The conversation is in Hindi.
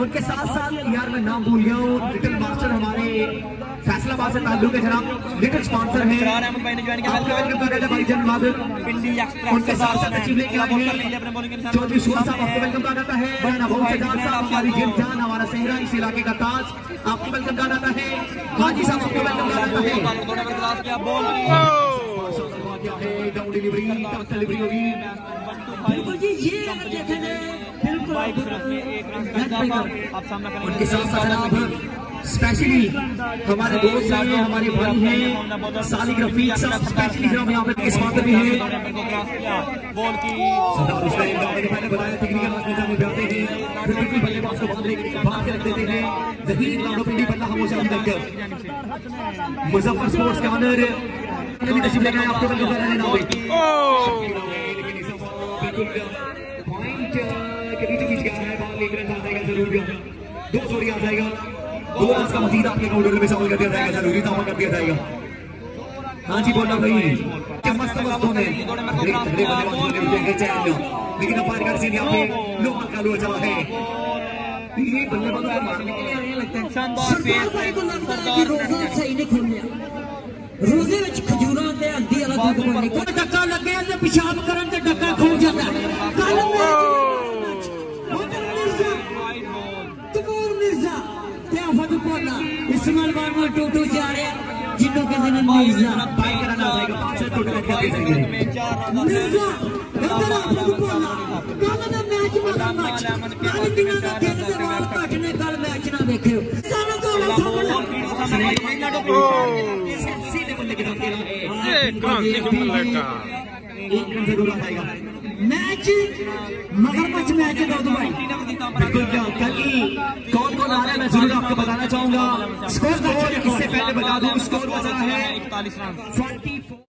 उनके साथ साथ यार मैं नाम भूल गया हूँ। लिटिल मास्टर हमारे फैसलाबाद से ताल्लुक है जनाब। लिटिल स्पॉन्सर है। उनके साथ साथ हैं। चौधरी सुहा साहब आपको वेलकम कहा जाता है। हमारी जिम जान हमारा सेहरा इस इलाके का ताज। आपको वेलकम कहा जाता है। साहब आपको वेलकम कहा जाता है। डिलीवरी होगी। बिल्कुल जी ये अगर देखेंगे बिल्कुल सूरत में एक रन का इजाफा। आप सामना करेंगे। उनके साथ साथ जनाब स्पेशली हमारे दोस्त हैं हमारे भाई हैं सालिक रफीक साहब स्पेशली जनाब यहाँ पे स्पॉन्सर भी हैं। बॉल की सरदार हुसैन ने मैंने बताया टेक्निकल मैच में जाते हैं फिर बिल्कुल बल्लेबाज को के बाँध रख देते हैं जहीर लाडो पिंडी बल्ला खामोश हम देखकर मुजफ्फर स्पोर्ट्स के ऑनर ने भी तशरीफ़ लेकर आपको वेलकम कर रहे हैं। बिल्कुल पॉइंट के बीच एक रन आ जाएगा जरूर दो जोड़ी आ जाएगा दो रन का मजीद आपके काउंटर में शामिल कर दिया जाएगा जरूरी दावा कर दिया जाएगा हाँ जी बोला भाई क्या मस्त मस्त होने बड़े बड़े बल्लेबाज ने उठे चैन लेकिन अंपायर का सीन यहाँ पे लो मत चालू चला है ये बल्लेबाजों को मारने के लिए आए लगता है शानदार सरदार भाई को लगता है कि रोजा सही नहीं खुल गया रोजे ਵਿੱਚ ਖਜੂਰਾਂ ਤੇ ਹਲਦੀ ਵਾਲਾ ਦੁੱਧ ਪਾਣੀ ਕੋਈ ਡੱਕਾ ਲੱਗੇ ਤੇ ਪਿਸ਼ਾਬ पोता इस्माइल वर्मा टोटो जा रहे जिन्नों के दिन मिर्ज़ा बाइक कराना जाएगा पाँच टोटो लगा के जाएँगे मिर्ज़ा गंदा प्रभुपोला कल ना मैच मारा मैच कल दिन ना खेल दे वाल काट कल मैच ना देखियो सारा तो मैच मगरमच्छ मैच दो भाई स्कोर इससे पहले बता दूँ स्कोर बचा है। इकतालीस रन। 45